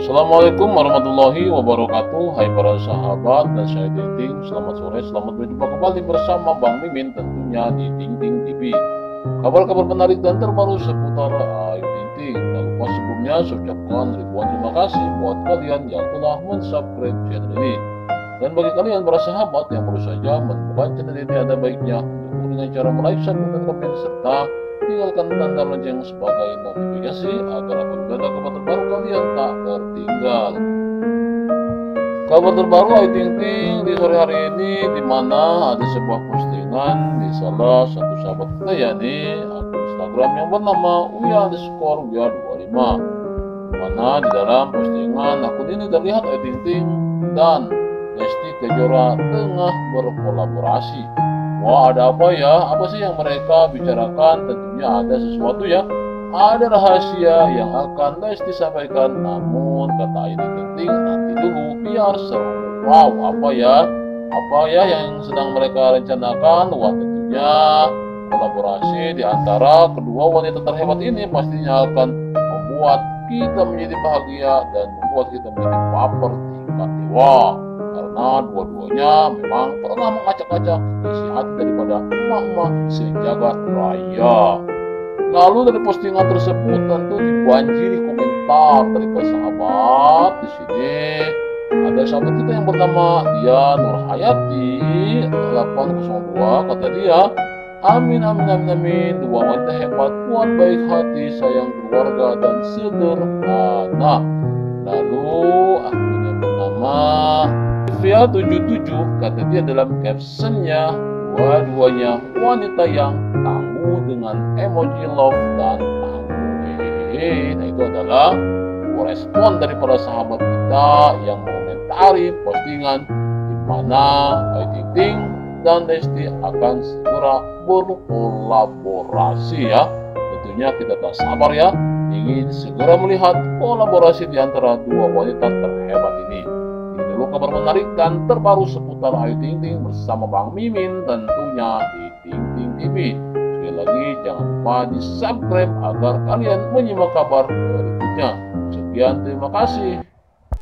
Assalamualaikum warahmatullahi wabarakatuh. Hai para sahabat dan saya Ting Selamat sore, selamat berjumpa kembali bersama Bang Mimin tentunya di Ting TV Kabar-kabar menarik dan terbaru seputar Ayu Ting Tak lupa sebelumnya saya ucapkan ribuan terima kasih buat kalian yang telah mensubscribe channel ini. Dan bagi kalian para sahabat yang baru saja menemukan channel ini ada baiknya dengan cara share, dan komen serta tinggalkan tanda lonceng sebagai notifikasi agar apabila ada kabar terbaru kalian tak tertinggal. Kabar terbaru Ayu Ting Ting di sore hari ini di mana ada sebuah postingan di salah satu sahabat kita yakni akun Instagram yang bernama Uya underscore Uya 25 mana di dalam postingan akun ini terlihat Ayu Ting Ting dan Lesti Kejora tengah berkolaborasi Wah ada apa ya? Apa sih yang mereka bicarakan? Tentunya ada sesuatu ya. Ada rahasia yang akan Lesti sampaikan Namun kata ini penting nanti dulu biar seru Wow apa ya? Apa ya yang sedang mereka rencanakan? Wah tentunya kolaborasi di antara kedua wanita terhebat ini pastinya akan membuat kita menjadi bahagia dan membuat kita menjadi baper tingkat dewa karena dua-duanya memang pernah mengacak-acak isi hati daripada emak-emak sejagat raya. Lalu dari postingan tersebut tentu dibanjiri komentar dari sahabat di sini ada sahabat kita yang bernama dia Nur Hayati 802 kata dia. Amin amin amin amin. Dua wanita hebat kuat baik hati sayang keluarga dan sederhana. Lalu Sylvia 77 kata dia dalam captionnya dua-duanya wanita yang tangguh dengan emoji love dan tangguh hehehe nah itu adalah respon dari para sahabat kita yang mengomentari postingan di mana Ting dan Lesti akan segera berkolaborasi ya. Tentunya kita tak sabar ya. Ingin segera melihat kolaborasi di antara dua wanita terhebat ini dulu kabar menarik dan terbaru seputar Ayu Ting Ting bersama Bang Mimin tentunya di Ting Ting TV. Sekali lagi jangan lupa di subscribe agar kalian menyimak kabar berikutnya. Sekian terima kasih.